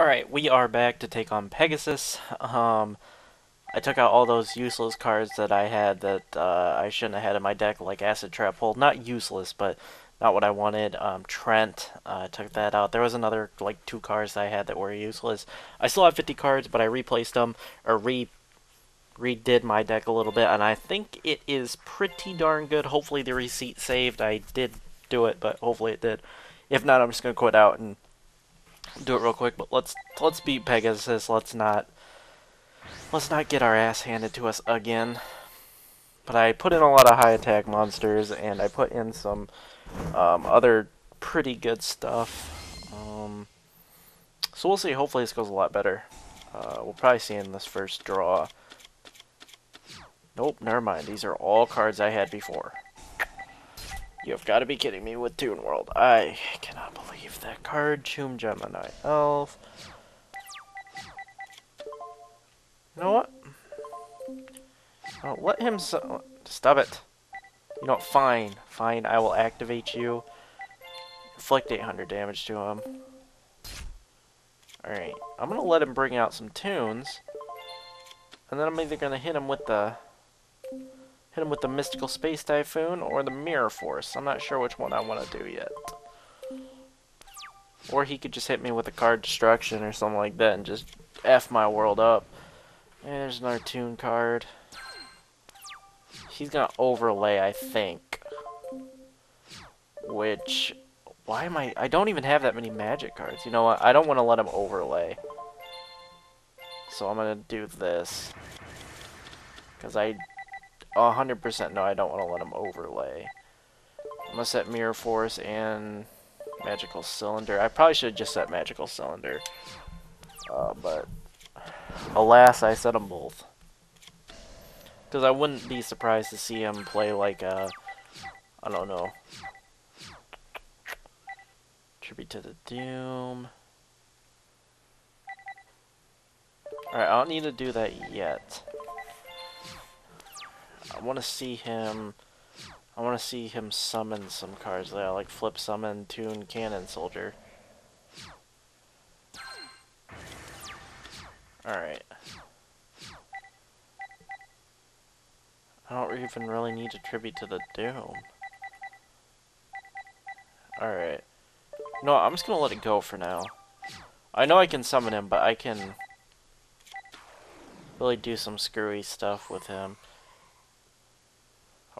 Alright, we are back to take on Pegasus. Um, I took out all those useless cards that I had that uh, I shouldn't have had in my deck, like Acid Trap Hole. Not useless, but not what I wanted. Um, Trent, uh, took that out. There was another, like, two cards I had that were useless. I still have 50 cards, but I replaced them, or re redid my deck a little bit, and I think it is pretty darn good. Hopefully the receipt saved. I did do it, but hopefully it did. If not, I'm just going to quit out and do it real quick, but let's let's beat Pegasus. Let's not let's not get our ass handed to us again. But I put in a lot of high attack monsters, and I put in some um, other pretty good stuff. Um, so we'll see. Hopefully this goes a lot better. Uh, we'll probably see in this first draw. Nope, never mind. These are all cards I had before. You've got to be kidding me with Toon World. I cannot believe that card. Toon Gemini Elf. You know what? Oh, let him Stop it. You know what? Fine. Fine, I will activate you. Inflict 800 damage to him. Alright. I'm going to let him bring out some toons. And then I'm either going to hit him with the Hit him with the Mystical Space Typhoon or the Mirror Force. I'm not sure which one I want to do yet. Or he could just hit me with a card destruction or something like that and just F my world up. And there's another Toon card. He's gonna overlay, I think. Which, why am I, I don't even have that many magic cards. You know what, I don't want to let him overlay. So I'm gonna do this. Because I 100% no, I don't want to let him overlay. I'm going to set Mirror Force and Magical Cylinder. I probably should have just set Magical Cylinder. Uh, but, alas, I set them both. Because I wouldn't be surprised to see him play like a, I don't know, Tribute to the Doom. Alright, I don't need to do that yet. I want to see him... I want to see him summon some cards there, like Flip Summon, Toon, Cannon Soldier. Alright. I don't even really need to tribute to the Doom. Alright. No, I'm just gonna let it go for now. I know I can summon him, but I can really do some screwy stuff with him.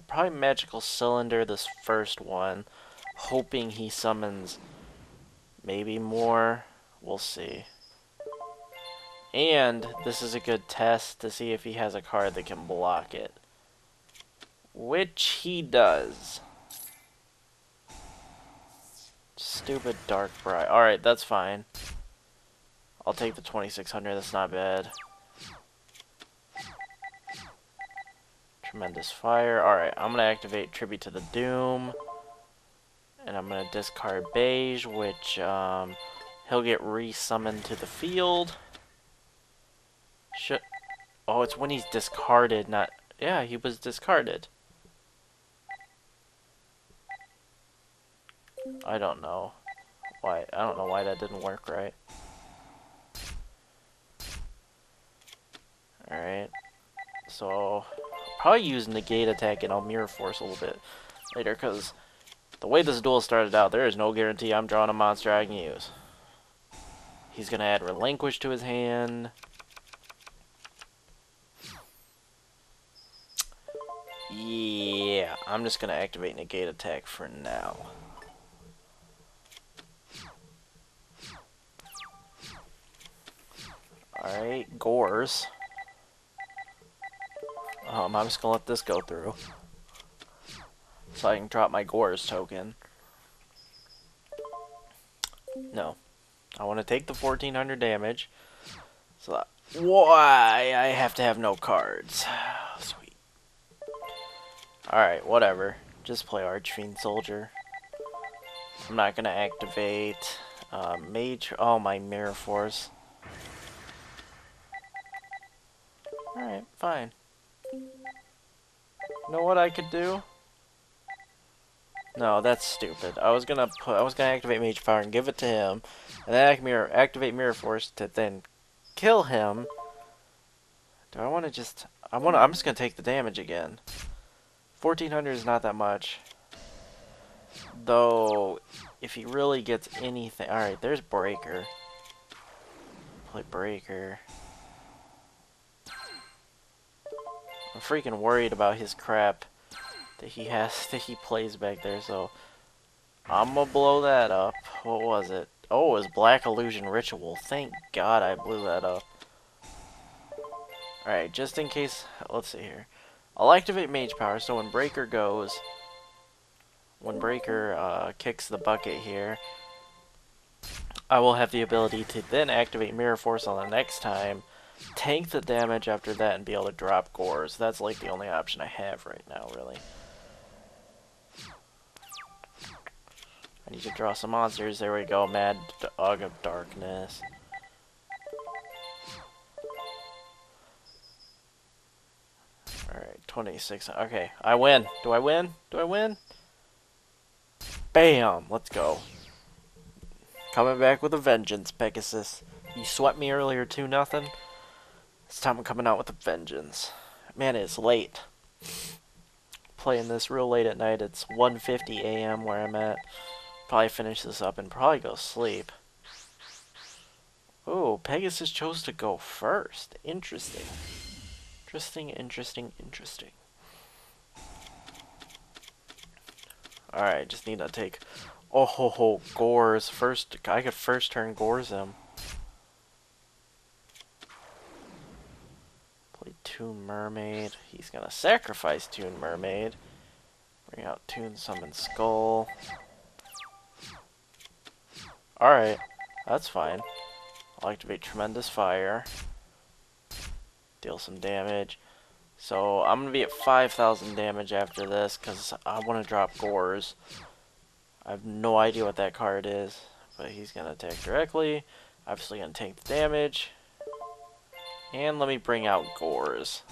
Probably Magical Cylinder this first one, hoping he summons maybe more. We'll see. And this is a good test to see if he has a card that can block it. Which he does. Stupid Dark Bride. Alright, that's fine. I'll take the 2600, that's not bad. Tremendous Fire. Alright, I'm going to activate Tribute to the Doom. And I'm going to discard Beiige, which um, he'll get resummoned to the field. Should... Oh, it's when he's discarded, not... Yeah, he was discarded. I don't know why. I don't know why that didn't work right. Alright. So, probably use Negate Attack and I'll Mirror Force a little bit later, because the way this duel started out, there is no guarantee I'm drawing a monster I can use. He's going to add Relinquish to his hand. Yeah, I'm just going to activate Negate Attack for now. Alright, Gorz. Um, I'm just gonna let this go through. So I can drop my Gorz token. No. I want to take the 1400 damage. So that, why I have to have no cards. Sweet. Alright, whatever. Just play Archfiend Soldier. I'm not gonna activate uh, Mage. Oh, my Mirror Force. Alright, fine. Know what I could do? No, that's stupid. I was gonna put, I was gonna activate Mage Power and give it to him, and then mirror, activate Mirror Force to then kill him. Do I want to just? I want. I'm just gonna take the damage again. 1400 is not that much. Though, if he really gets anything, all right. There's Breaker. Play Breaker. I'm freaking worried about his crap that he has that he plays back there, so I'm gonna blow that up. What was it? Oh, it was Black Illusion Ritual. Thank God I blew that up. Alright, just in case, let's see here. I'll activate Mage Power, so when Breaker goes, when Breaker uh, kicks the bucket here, I will have the ability to then activate Mirror Force on the next time, tank the damage after that, and be able to drop Gorz. That's like the only option I have right now, really. I need to draw some monsters. There we go. Mad Dog of Darkness. Alright, 26. Okay, I win. Do I win? Do I win? Bam! Let's go. Coming back with a vengeance, Pegasus. You swept me earlier too, nothing? This time I'm coming out with a vengeance. Man, it's late. Playing this real late at night. It's 1.50 a.m. where I'm at. Probably finish this up and probably go sleep. Oh, Pegasus chose to go first. Interesting. Interesting, interesting, interesting. Alright, just need to take... Oh ho ho, Gorz. First, I could first turn Gorz him. Play Toon Mermaid. He's gonna sacrifice Toon Mermaid. Bring out Toon Summon Skull. Alright, that's fine. I'll activate Tremendous Fire. Deal some damage. So I'm going to be at 5,000 damage after this because I want to drop Gorz. I have no idea what that card is, but he's going to attack directly. Obviously going to take the damage. And let me bring out Gorz.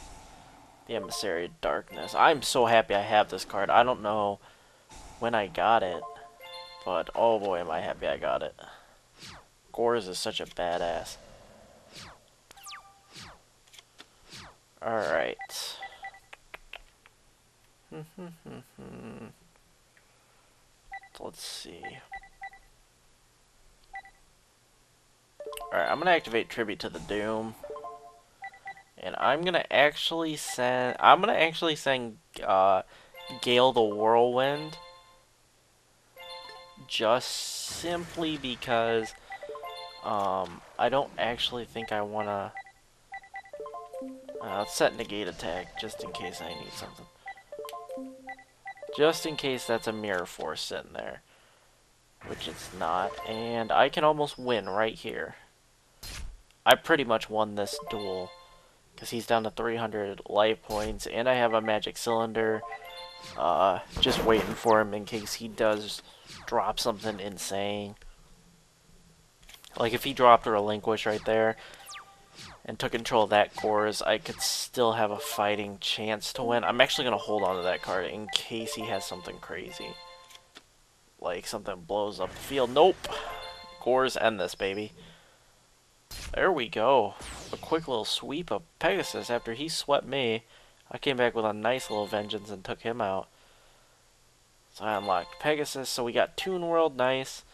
The Emissary of Darkness. I'm so happy I have this card. I don't know when I got it. But, oh boy, am I happy I got it. Gorz is such a badass. Alright. Let's see. Alright, I'm gonna activate Tribute to the Doom. And I'm gonna actually send I'm gonna actually send uh Gale the Whirlwind just simply because um, I don't actually think I want to... Uh, set negate attack, just in case I need something. Just in case that's a mirror force sitting there. Which it's not. And I can almost win right here. I pretty much won this duel. Because he's down to 300 life points. And I have a magic cylinder. Uh, just waiting for him in case he does drop something insane. Like if he dropped a relinquish right there and took control of that Gorz, I could still have a fighting chance to win. I'm actually going to hold on to that card in case he has something crazy. Like something blows up the field. Nope. Gorz end this, baby. There we go. A quick little sweep of Pegasus after he swept me. I came back with a nice little vengeance and took him out. So I unlocked Pegasus. So we got Toon World, nice.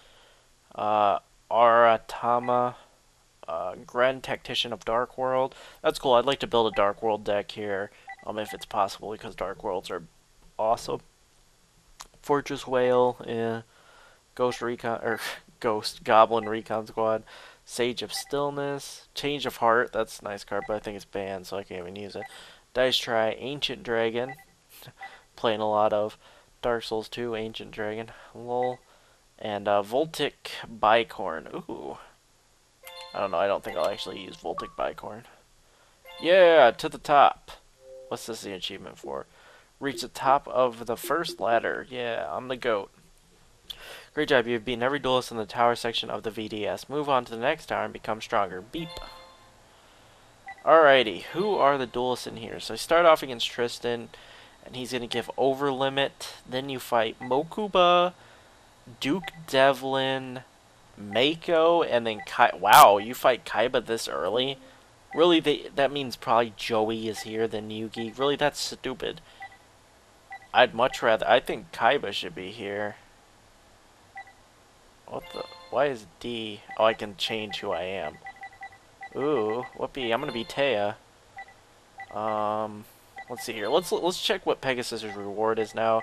Uh, Aratama, uh, Gren Tactician of Dark World. That's cool. I'd like to build a Dark World deck here, um, if it's possible, because Dark Worlds are awesome. Fortress Whale, yeah. Ghost Recon, or Ghost Goblin Recon Squad. Sage of Stillness, Change of Heart, that's a nice card, but I think it's banned, so I can't even use it. Dice Try, Ancient Dragon, playing a lot of Dark Souls 2, Ancient Dragon, lol. And uh, Voltic Bicorn. Ooh. I don't know. I don't think I'll actually use Voltic Bicorn. Yeah, to the top. What's this the achievement for? Reach the top of the first ladder. Yeah, I'm the goat. Great job. You've beaten every duelist in the tower section of the VDS. Move on to the next tower and become stronger. Beep. Alrighty. Who are the duelists in here? So I start off against Tristan. And he's going to give over limit. Then you fight Mokuba, Duke Devlin, Mako, and then Kai. Wow, you fight Kaiba this early? Really, they, that means probably Joey is here than Yugi. Really, that's stupid. I'd much rather... I think Kaiba should be here. What the... Why is D... Oh, I can change who I am. Ooh, be? I'm gonna be Téa. Um, let's see here. Let's let's check what Pegasus' reward is now.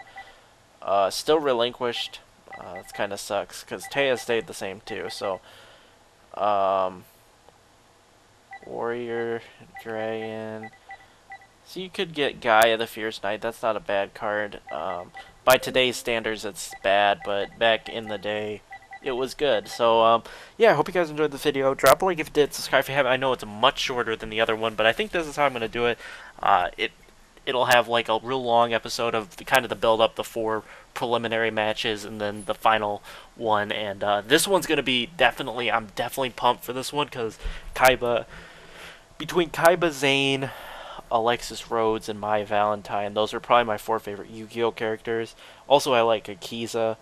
Uh, still relinquished. Uh, that kind of sucks because Téa stayed the same too. So, um, Warrior, Dragon. So you could get Gaia the Fierce Knight. That's not a bad card. Um, by today's standards, it's bad, but back in the day, it was good. So, um, yeah, I hope you guys enjoyed the video. Drop a like if you did. Subscribe if you haven't. I know it's much shorter than the other one, but I think this is how I'm going to do it. Uh, it it'll have like a real long episode of the, kind of the build up, the four preliminary matches, and then the final one. And uh, this one's going to be definitely, I'm definitely pumped for this one because Kaiba between Kaiba Zane, Alexis Rhodes, and Mai Valentine, those are probably my four favorite Yu-Gi-Oh characters. Also, I like Akiza,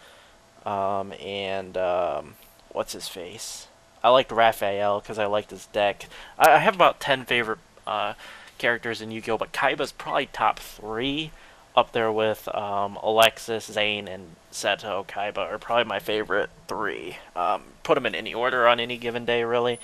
um, and um, what's his face? I liked Raphael because I liked his deck. I, I have about ten favorite uh, characters in Yu-Gi-Oh, but Kaiba's probably top three, up there with um, Alexis, Zane, and Seto. Kaiba are probably my favorite three. Um, put them in any order on any given day, really.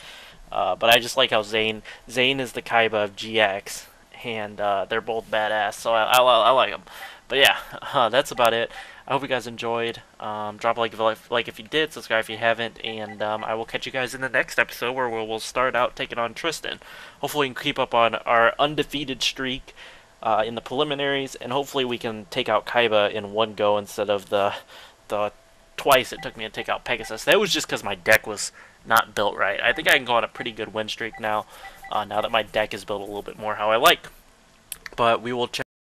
Uh, but I just like how Zane Zane is the Kaiba of GX, and uh, they're both badass, so I, I, I like them. But yeah, uh, that's about it. I hope you guys enjoyed. Um, drop a like if, like if you did, subscribe if you haven't, and um, I will catch you guys in the next episode where we'll start out taking on Tristan. Hopefully, we can keep up on our undefeated streak uh, in the preliminaries, and hopefully, we can take out Kaiba in one go instead of the the twice it took me to take out Pegasus. That was just because my deck was not built right. I think I can go on a pretty good win streak now, uh, now that my deck is built a little bit more how I like. But we will check.